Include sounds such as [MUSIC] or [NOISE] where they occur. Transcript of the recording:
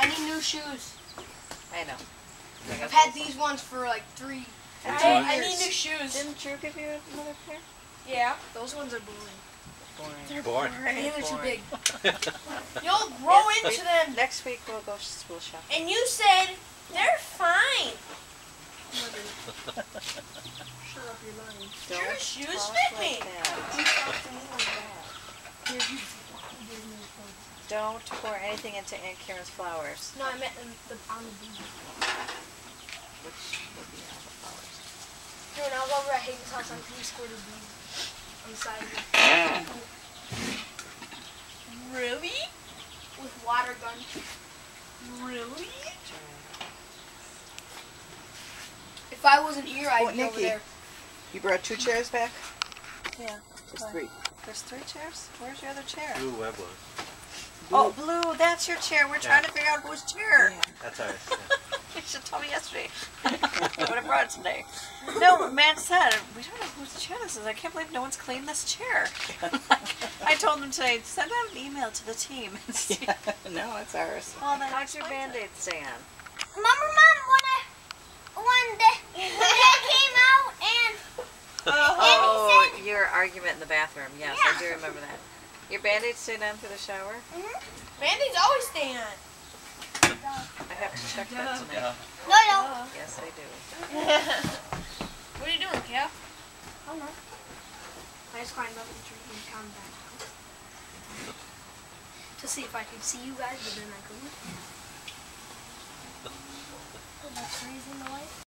I need new shoes. I know. I've had these ones for like three. I, Two I years. need new shoes. Didn't Drew give you another pair? Yeah, those ones are boring. Boring. Boring. They're too big. [LAUGHS] You'll grow Yes, into we- them, Next week we'll go to school shopping. and you said they're fine. Shut up, you're lying. Your shoes fit like me. that. You talk to me like that. Here, you give me a phone. Don't pour anything into Aunt Karen's flowers, No, I meant in the, on the beach. which would be all the flowers. Dude, when I was over at Hayden's house, I he squirted bees on the side of me Really? with water gun. Really? If I wasn't here, I'd Oh, be over Nikki. there. You brought two chairs back? Yeah. Just Why? three. There's three chairs? Where's your other chair? Blue web one. Oh, Blue, that's your chair. We're trying to figure out whose chair. That's ours. [LAUGHS] You should have told me yesterday. I would have brought it today. No, Matt said, we don't know whose chair this is. I can't believe no one's cleaned this chair. [LAUGHS] I told him today, send out an email to the team. and [LAUGHS] see- Yeah. no, it's ours. Well, then how'd your Band-Aid stay on? Remember, Mom, when I, when the, when they came out and Oh, your argument in the bathroom. Yes, I do remember that. Your Band-Aid stayed on through the shower? Mm-hmm. Band-Aids always stay on. I have to check that tonight. Yeah. no, no. Yes, I do. [LAUGHS] What are you doing, Cal? I don't know. I just climbed up the tree and climbed back down. To see if I could see you guys, but then I couldn't. That's raising the light.